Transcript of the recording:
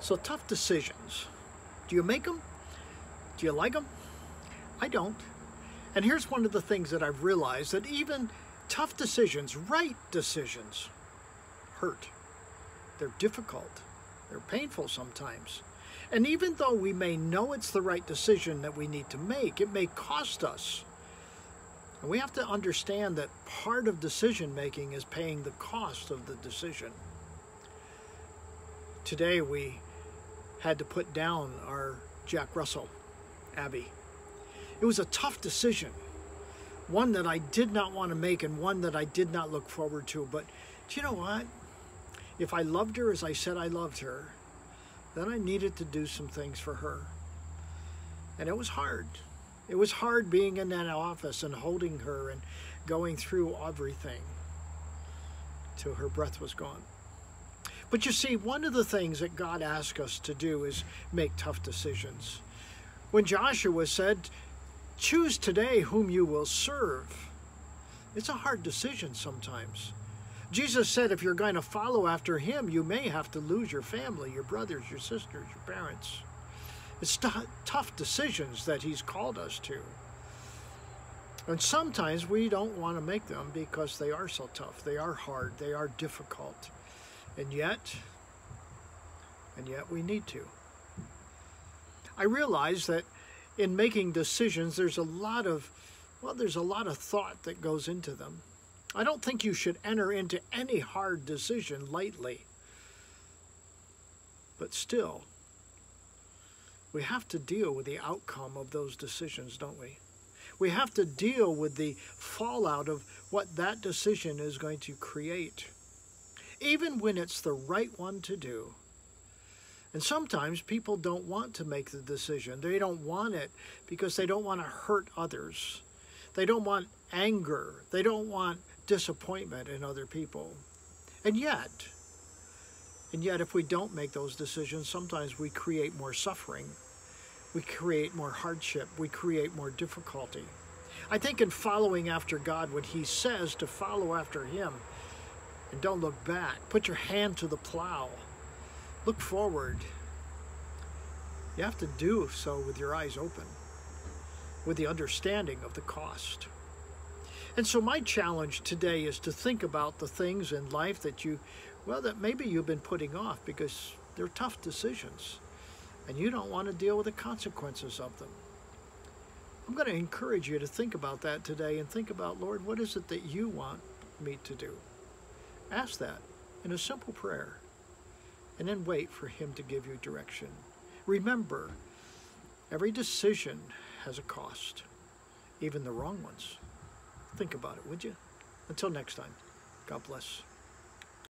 So tough decisions. Do you make them? Do you like them? I don't. And here's one of the things that I've realized that even tough decisions, right decisions, hurt. They're difficult. They're painful sometimes. And even though we may know it's the right decision that we need to make, it may cost us. And we have to understand that part of decision making is paying the cost of the decision. Today we had to put down our Jack Russell, Abby. It was a tough decision, one that I did not want to make and one that I did not look forward to. But do you know what? If I loved her as I said I loved her, then I needed to do some things for her. And it was hard. It was hard being in that office and holding her and going through everything till her breath was gone. But you see, one of the things that God asks us to do is make tough decisions. When Joshua said, Choose today whom you will serve, it's a hard decision sometimes. Jesus said if you're going to follow after him, you may have to lose your family, your brothers, your sisters, your parents. It's tough decisions that he's called us to. And sometimes we don't want to make them because they are so tough. They are hard. They are difficult. And yet, and yet we need to. I realize that in making decisions, there's a lot of, well, there's a lot of thought that goes into them. I don't think you should enter into any hard decision lightly. But still, we have to deal with the outcome of those decisions, don't we? We have to deal with the fallout of what that decision is going to create, even when it's the right one to do. And sometimes people don't want to make the decision. They don't want it because they don't want to hurt others. They don't want anger. They don't want disappointment in other people. And yet, and yet if we don't make those decisions, sometimes we create more suffering. We create more hardship. We create more difficulty. I think in following after God, when he says to follow after him and don't look back, put your hand to the plow, look forward. You have to do so with your eyes open, with the understanding of the cost. And so my challenge today is to think about the things in life that you, well, that maybe you've been putting off because they're tough decisions and you don't want to deal with the consequences of them. I'm going to encourage you to think about that today and think about, Lord, what is it that you want me to do? Ask that in a simple prayer and then wait for Him to give you direction. Remember, every decision has a cost, even the wrong ones. Think about it, would you? Until next time, God bless.